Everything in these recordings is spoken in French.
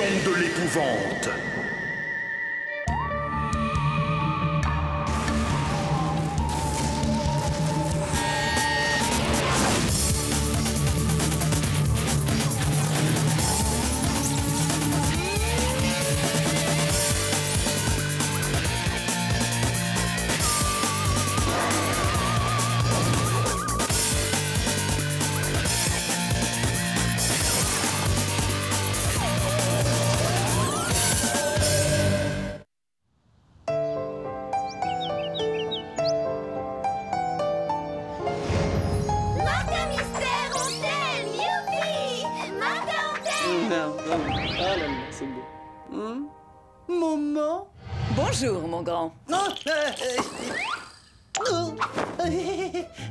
de l'épouvante. Bonjour, mon grand. Non euh, euh, non.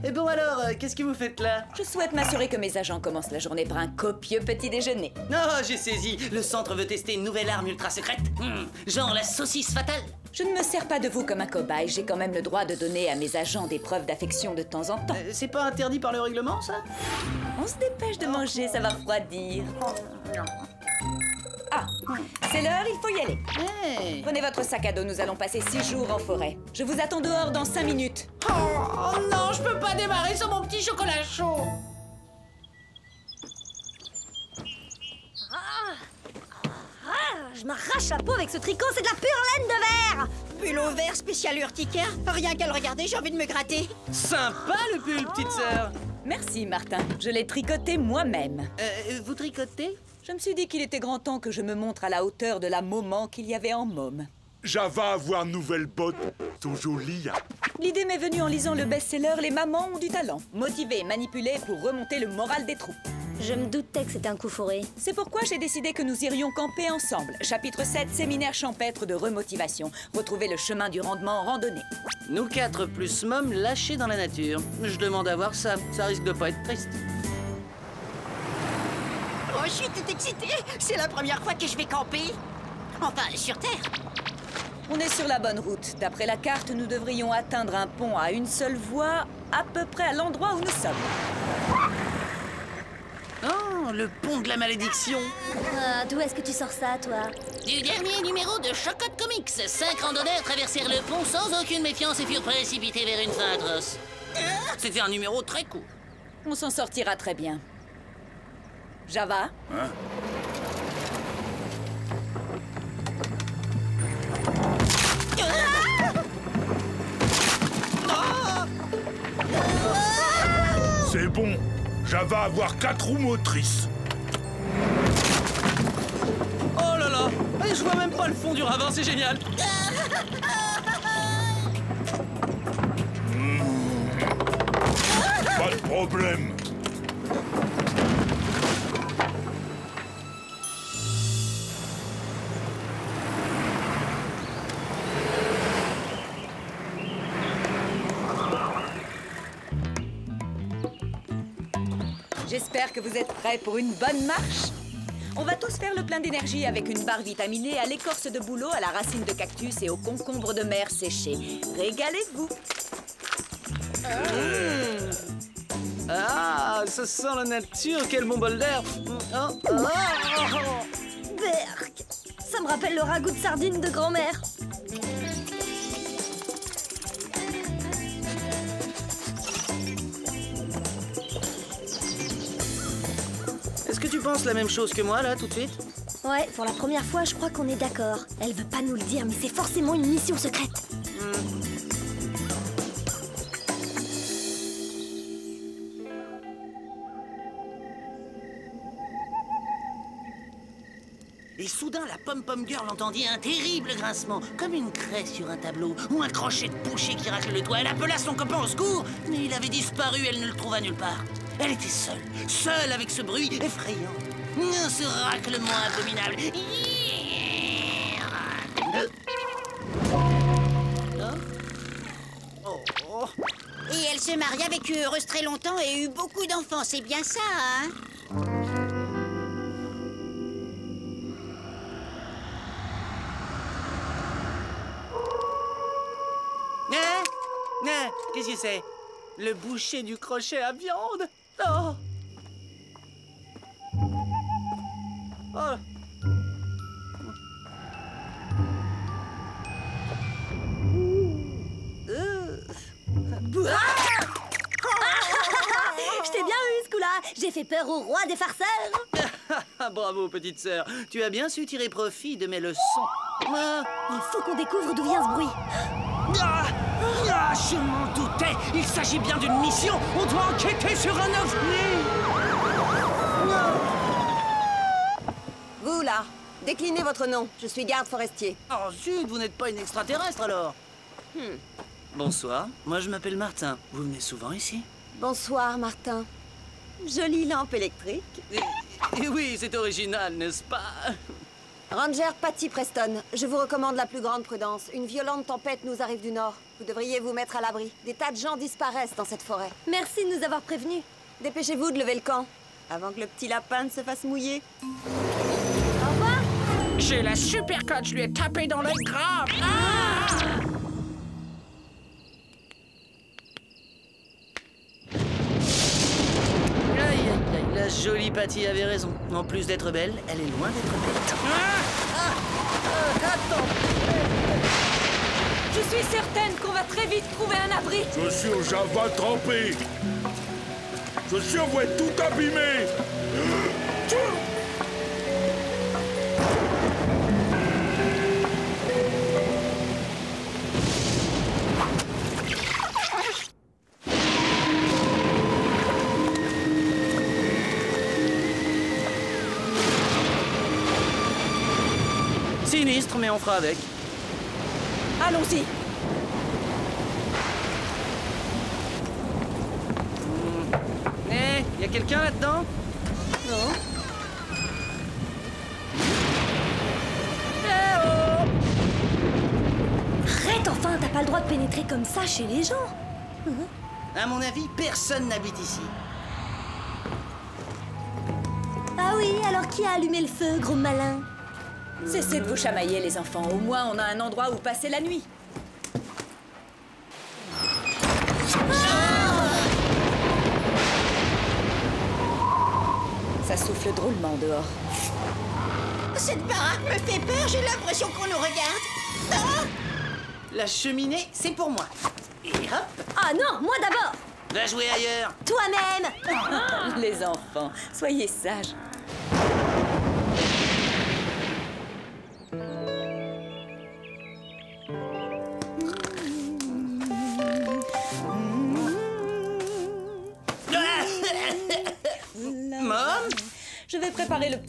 Et bon alors, qu'est-ce que vous faites là? Je souhaite m'assurer que mes agents commencent la journée par un copieux petit déjeuner. Non, j'ai saisi. Le centre veut tester une nouvelle arme ultra secrète. Hmm, genre la saucisse fatale. Je ne me sers pas de vous comme un cobaye, j'ai quand même le droit de donner à mes agents des preuves d'affection de temps en temps. Euh, c'est pas interdit par le règlement, ça? On se dépêche de manger, ça va refroidir. Ah, c'est l'heure, il faut y aller. Hey. Prenez votre sac à dos, nous allons passer six jours en forêt. Je vous attends dehors dans cinq minutes. Oh non, je peux pas démarrer sans mon petit chocolat chaud. Ah, Je m'arrache la peau avec ce tricot, c'est de la pure laine de verre Pull au vert spécial urticaire, rien qu'à le regarder, j'ai envie de me gratter. Sympa le pull, petite sœur. Merci, Martin. Je l'ai tricoté moi-même. Euh, vous tricotez? Je me suis dit qu'il était grand temps que je me montre à la hauteur de la moment qu'il y avait en môme. Java avoir nouvelle botte. Tout joli. hein. L'idée m'est venue en lisant le best-seller Les mamans ont du talent. Motiver et manipuler pour remonter le moral des troupes. Je me doutais que c'était un coup fourré. C'est pourquoi j'ai décidé que nous irions camper ensemble. Chapitre 7, séminaire champêtre de remotivation. Retrouver le chemin du rendement en randonnée. Nous quatre plus Mom lâchés dans la nature. Je demande à voir ça. Ça risque de pas être triste. Je suis toute excitée C'est la première fois que je vais camper Enfin, sur Terre On est sur la bonne route. D'après la carte, nous devrions atteindre un pont à une seule voie, à peu près à l'endroit où nous sommes. Oh, le pont de la malédiction. Ah, D'où est-ce que tu sors ça, toi? Du dernier numéro de Chocotte Comics Cinq randonneurs traversèrent le pont sans aucune méfiance et furent précipités vers une fin atroce. C'était un numéro très court. On s'en sortira très bien. Java C'est bon. Java avoir quatre roues motrices. Oh là là Eh, Je vois même pas le fond du ravin, c'est génial. Pas de problème. J'espère que vous êtes prêts pour une bonne marche. On va tous faire le plein d'énergie avec une barre vitaminée à l'écorce de bouleau, à la racine de cactus et au concombre de mer séché. Régalez-vous. Ah, ça sent la nature, quel bon bol d'air. Oh, oh, oh. Berk Ça me rappelle le ragoût de sardines de grand-mère. Penses la même chose que moi, là, tout de suite Ouais, pour la première fois, je crois qu'on est d'accord. Elle veut pas nous le dire, mais c'est forcément une mission secrète. Et soudain, la pom-pom girl entendit un terrible grincement, comme une craie sur un tableau, ou un crochet de boucher qui racle le toit. Elle appela son copain au secours, mais il avait disparu, elle ne le trouva nulle part. Elle était seule, seule avec ce bruit effrayant. Ce raclement abominable. Et elle se mariée avec Heureuse très longtemps et eut beaucoup d'enfants, c'est bien ça, hein? Eh, eh, qu'est-ce que c'est? Le boucher du crochet à viande? Oh. Oh Je t'ai bien eu ce coup-là. J'ai fait peur au roi des farceurs. Ah, Bravo, petite sœur. Tu as bien su tirer profit de mes leçons. Ah, Il faut qu'on découvre d'où vient ce bruit. Ah, ah, je Il s'agit bien d'une mission. On doit enquêter sur un ovni. Vous, là, déclinez votre nom. Je suis garde forestier. Oh zut, vous n'êtes pas une extraterrestre alors Bonsoir, moi je m'appelle Martin. Vous venez souvent ici? Bonsoir, Martin. Jolie lampe électrique. Eh, eh oui, c'est original, n'est-ce pas? Ranger Patty Preston, je vous recommande la plus grande prudence. Une violente tempête nous arrive du nord. Vous devriez vous mettre à l'abri. Des tas de gens disparaissent dans cette forêt. Merci de nous avoir prévenus. Dépêchez-vous de lever le camp, avant que le petit lapin ne se fasse mouiller. Au revoir J'ai la super cote, je lui ai tapé dans l'œil grave Ah la jolie Patty avait raison. En plus d'être belle, elle est loin d'être bête. Ah Ah Ah, Attends Je suis certaine qu'on va très vite trouver un abri. Chaussures Java trempées. Chaussures vont être tout abîmées. Sinistre, mais on fera avec. Allons-y. Eh, y a quelqu'un là-dedans? Non Arrête enfin, t'as pas le droit de pénétrer comme ça chez les gens À mon avis, personne n'habite ici. Ah oui, alors qui a allumé le feu, gros malin? Cessez de vous chamailler, les enfants. Au moins, on a un endroit où passer la nuit. Ça souffle drôlement dehors. Cette baraque me fait peur, j'ai l'impression qu'on nous regarde La cheminée, c'est pour moi. Et hop, Ah non, moi d'abord va jouer ailleurs. Toi-même Les enfants, soyez sages.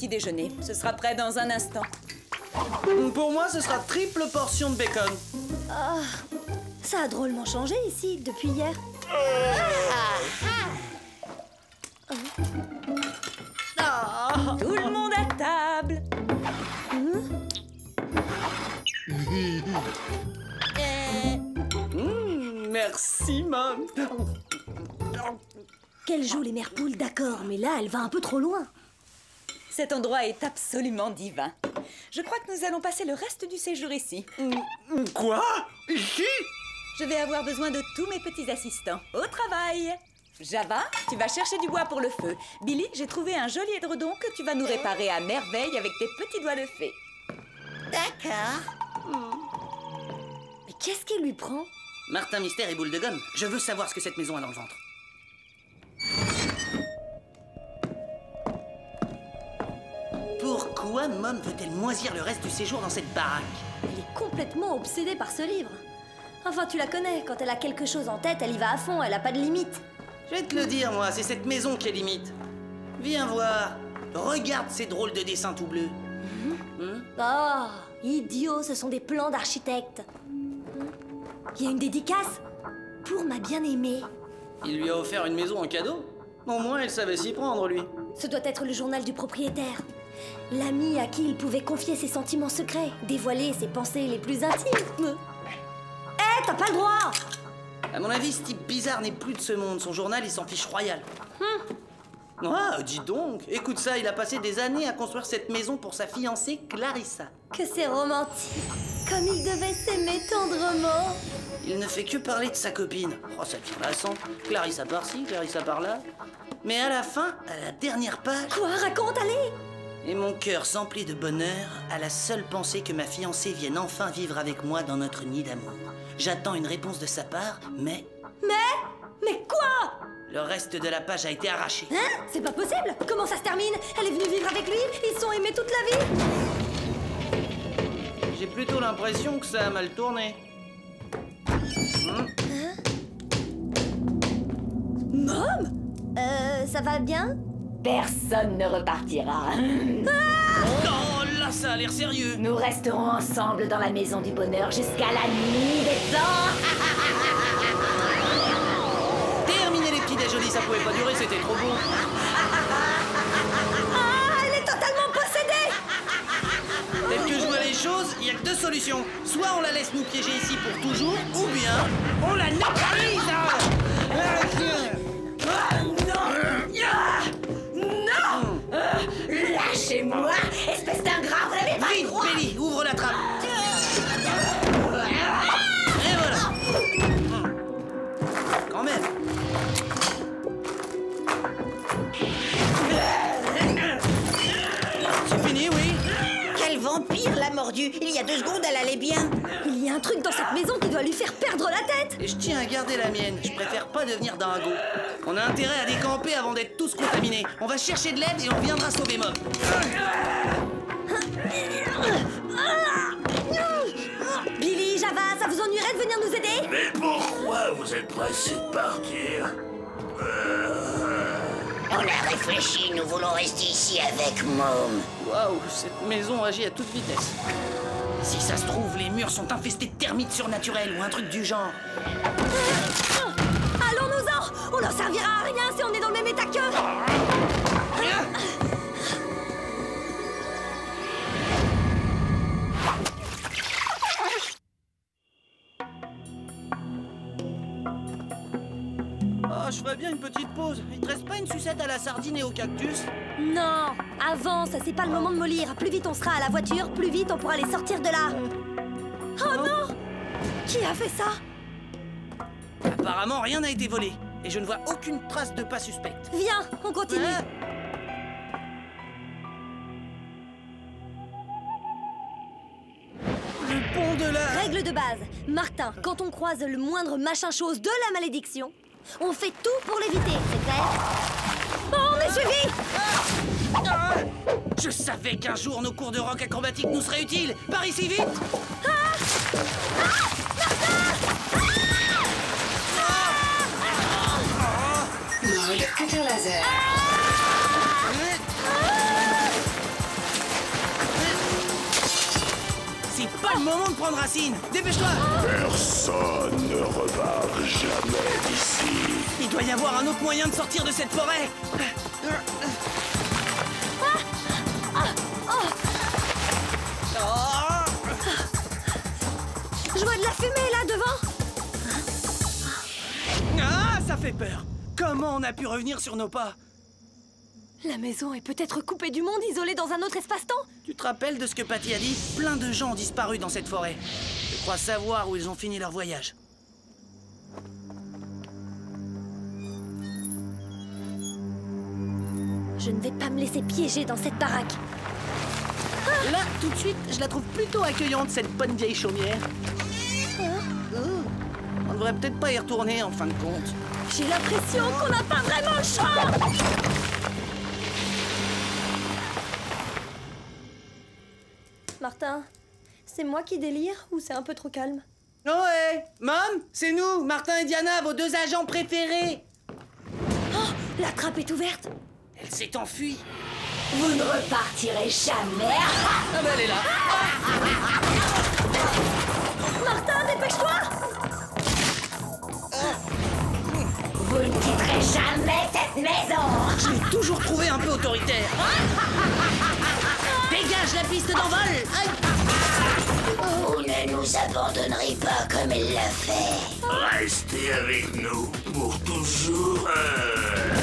Petit déjeuner. Ce sera prêt dans un instant. Pour moi, ce sera triple portion de bacon. Ça a drôlement changé ici depuis hier. Tout le monde à table. Mmh, merci, Mom. Qu'elle joue les mères poules, d'accord, mais là, elle va un peu trop loin. Cet endroit est absolument divin. Je crois que nous allons passer le reste du séjour ici. Quoi? Ici? Je vais avoir besoin de tous mes petits assistants. Au travail Java, tu vas chercher du bois pour le feu. Billy, j'ai trouvé un joli édredon que tu vas nous réparer à merveille avec tes petits doigts de fée. D'accord. Mais qu'est-ce qui lui prend? Martin Mystère et Boule de Gomme, je veux savoir ce que cette maison a dans le ventre. Pourquoi Mom veut-elle moisir le reste du séjour dans cette baraque Elle est complètement obsédée par ce livre. Enfin, tu la connais, quand elle a quelque chose en tête, elle y va à fond, elle a pas de limite. Je vais te le dire, moi, c'est cette maison qui est limite. Viens voir. Regarde ces drôles de dessins tout bleus. Oh, idiot, ce sont des plans d'architecte. Il y a une dédicace pour ma bien-aimée. Il lui a offert une maison en cadeau Au moins, elle savait s'y prendre, lui. Ce doit être le journal du propriétaire. L'ami à qui il pouvait confier ses sentiments secrets, dévoiler ses pensées les plus intimes. Eh, t'as pas le droit À mon avis, ce type bizarre n'est plus de ce monde. Son journal, il s'en fiche royal. Ah, dis donc Écoute ça, il a passé des années à construire cette maison pour sa fiancée Clarissa. Que c'est romantique. Comme ils devaient s'aimer tendrement. Il ne fait que parler de sa copine. Oh, ça tient lassant. Clarissa par-ci, Clarissa par-là. Mais à la fin, à la dernière page, Quoi Raconte, allez et mon cœur s'emplit de bonheur à la seule pensée que ma fiancée vienne enfin vivre avec moi dans notre nid d'amour. J'attends une réponse de sa part, mais Mais Mais quoi? Le reste de la page a été arraché. Hein? C'est pas possible! Comment ça se termine? Elle est venue vivre avec lui? Ils se sont aimés toute la vie! J'ai plutôt l'impression que ça a mal tourné. Mom? Euh, ça va bien? Personne ne repartira. Oh là, ça a l'air sérieux. Nous resterons ensemble dans la maison du bonheur jusqu'à la nuit des temps. Terminer les petits déjeuners, ça pouvait pas durer, c'était trop beau. Ah, elle est totalement possédée Tel que je vois les choses, il y a que deux solutions. Soit on la laisse nous piéger ici pour toujours, ou bien on la neutralise. Lâchez-moi, espèce Il y a deux secondes, elle allait bien. Il y a un truc dans cette maison qui doit lui faire perdre la tête Et je tiens à garder la mienne. Je préfère pas devenir dingo. On a intérêt à décamper avant d'être tous contaminés. On va chercher de l'aide et on viendra sauver Mob. Billy, Java, ça vous ennuierait de venir nous aider? Mais pourquoi vous êtes pressé de partir? On a réfléchi, nous voulons rester ici avec Mom. Waouh, cette maison agit à toute vitesse. Si ça se trouve, les murs sont infestés de termites surnaturels ou un truc du genre. Allons-nous-en On leur servira à rien si on est dans le même état qu'eux à la sardine et au cactus Non Avance, c'est pas le moment de mollir. Plus vite on sera à la voiture, plus vite on pourra les sortir de là Oh non Qui a fait ça Apparemment, rien n'a été volé. Et je ne vois aucune trace de pas suspecte. Viens, on continue Hein Le pont de la... Règle de base. Martin, quand on croise le moindre machin chose de la malédiction, on fait tout pour l'éviter, c'est clair Suivis Ah Je savais qu'un jour nos cours de rock acrobatique nous seraient utiles. Par ici vite C'est pas le moment de prendre racine. Dépêche-toi. Personne ne repart jamais d'ici. Il doit y avoir un autre moyen de sortir de cette forêt. Je vois de la fumée là devant Ah, ça fait peur. Comment on a pu revenir sur nos pas? La maison est peut-être coupée du monde, isolée dans un autre espace-temps Tu te rappelles de ce que Patty a dit? Plein de gens ont disparu dans cette forêt. Je crois savoir où ils ont fini leur voyage. Je ne vais pas me laisser piéger dans cette baraque. Là, tout de suite, je la trouve plutôt accueillante, cette bonne vieille chaumière. Oh. On devrait peut-être pas y retourner en fin de compte. J'ai l'impression qu'on n'a pas vraiment le choix Martin, c'est moi qui délire ou c'est un peu trop calme? Oh ouais Mom, c'est nous, Martin et Diana, vos deux agents préférés Oh, la trappe est ouverte Elle s'est enfuie. Vous ne repartirez jamais. Ah bah elle est là. Martin, dépêche-toi Vous ne quitterez jamais cette maison. Je l'ai toujours trouvé un peu autoritaire. Dégage la piste d'envol. Vous ne nous abandonnerez pas comme elle l'a fait. Restez avec nous pour toujours. Euh,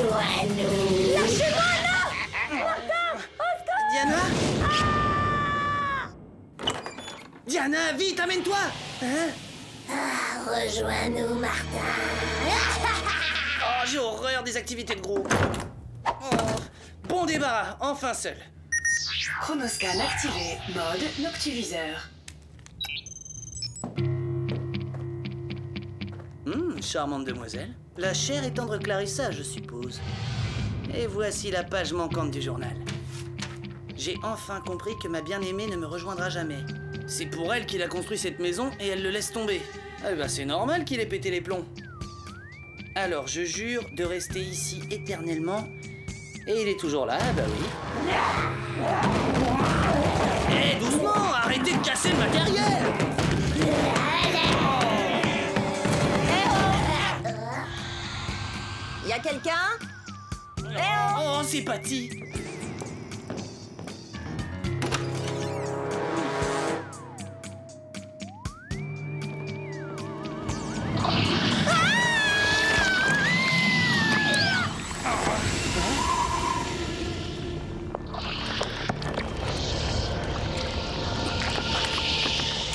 Joanne. Lâchez-moi là Diana ah Diana, vite, amène-toi Hein? Ah, Rejoins-nous, Martin. oh, j'ai horreur des activités de groupe. Oh, bon débat, enfin seul. Chronoscan activé, mode noctuviseur. Hum, charmante demoiselle. La chère et tendre Clarissa, je suppose. Et voici la page manquante du journal. J'ai enfin compris que ma bien-aimée ne me rejoindra jamais. C'est pour elle qu'il a construit cette maison et elle le laisse tomber. Ah bah c'est normal qu'il ait pété les plombs. Alors je jure de rester ici éternellement. Et il est toujours là, ah bah oui. Hé, doucement, arrêtez de casser le matériel Y a quelqu'un Oh, c'est Patty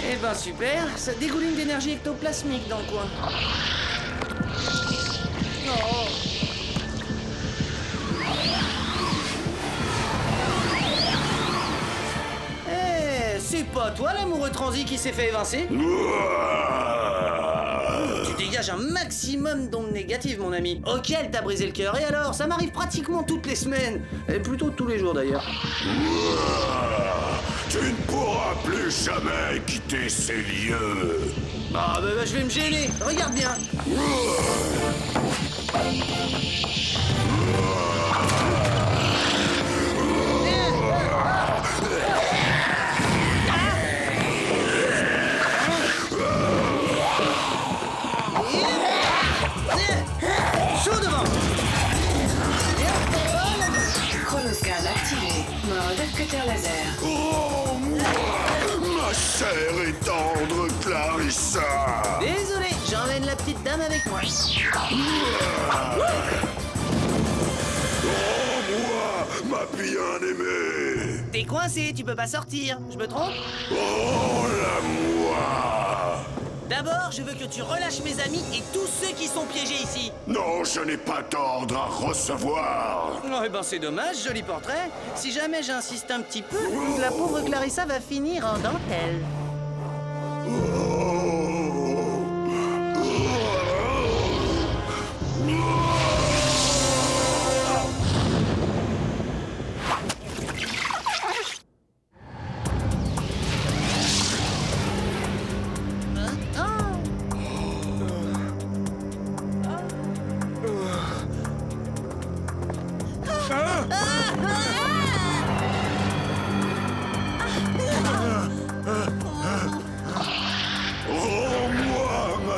Eh ben super, ça dégouline d'énergie ectoplasmique dans le coin. Oh. C'est pas toi l'amoureux transi qui s'est fait évincer Tu dégages un maximum d'ondes négatives, mon ami. Ok, elle t'a brisé le cœur, et alors Ça m'arrive pratiquement toutes les semaines. Et plutôt tous les jours d'ailleurs. Tu ne pourras plus jamais quitter ces lieux. Ah bah, bah, je vais me gêner. Regarde bien. Tu peux pas sortir. Je me trompe Oh, la moi. D'abord, je veux que tu relâches mes amis et tous ceux qui sont piégés ici. Non, je n'ai pas d'ordre à recevoir. Oh, eh ben c'est dommage, joli portrait. Si jamais j'insiste un petit peu, la pauvre Clarissa va finir en dentelle. Rends-moi,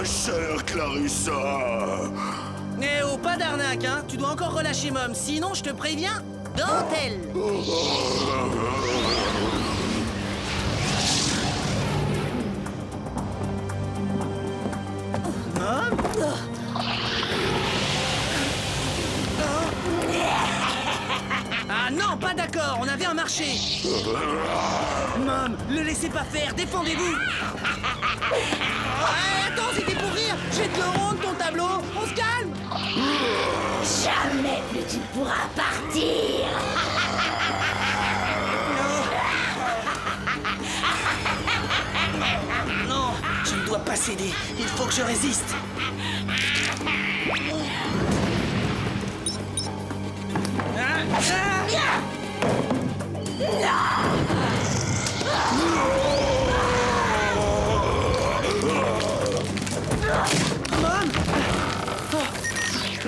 chère Clarissa. Eh oh, pas d'arnaque, hein. Tu dois encore relâcher Mom, sinon je te préviens, dentelle. Mom? Ah non, pas d'accord, on avait un marché. Mom, le laissez pas faire, défendez-vous Ah, Attends, c'était pour rire J'ai de le rond ton tableau On se calme Jamais plus tu ne pourras partir. Non, je ne dois pas céder. Il faut que je résiste. Ah, ah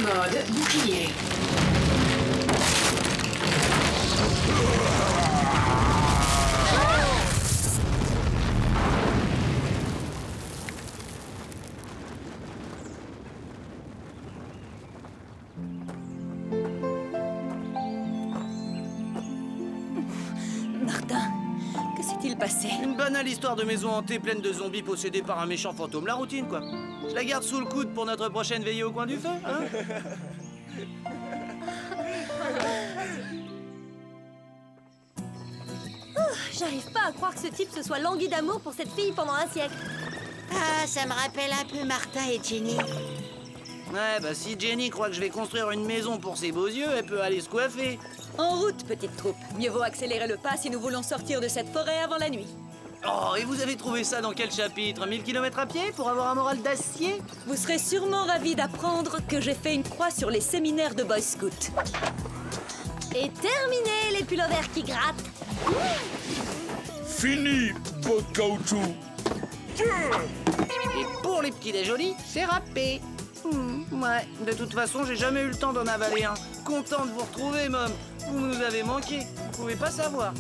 Mode bouclier. S'est-il passé Une banale histoire de maison hantée pleine de zombies possédés par un méchant fantôme. La routine, quoi. Je la garde sous le coude pour notre prochaine veillée au coin du feu, hein J'arrive pas à croire que ce type se soit langui d'amour pour cette fille pendant un siècle. Ah, ça me rappelle un peu Martin et Jenny. Ouais, bah si Jenny croit que je vais construire une maison pour ses beaux yeux, elle peut aller se coiffer. En route, petite troupe. Mieux vaut accélérer le pas si nous voulons sortir de cette forêt avant la nuit. Oh, et vous avez trouvé ça dans quel chapitre? 1000 km à pied pour avoir un moral d'acier? Vous serez sûrement ravis d'apprendre que j'ai fait une croix sur les séminaires de Boy Scout. Et terminé les pullovers qui grattent. Fini, pot de caoutchouc Et pour les petits déjolis, c'est râpé. Hmm, ouais, de toute façon, j'ai jamais eu le temps d'en avaler un. Content de vous retrouver, Mom. Vous nous avez manqué. Vous pouvez pas savoir.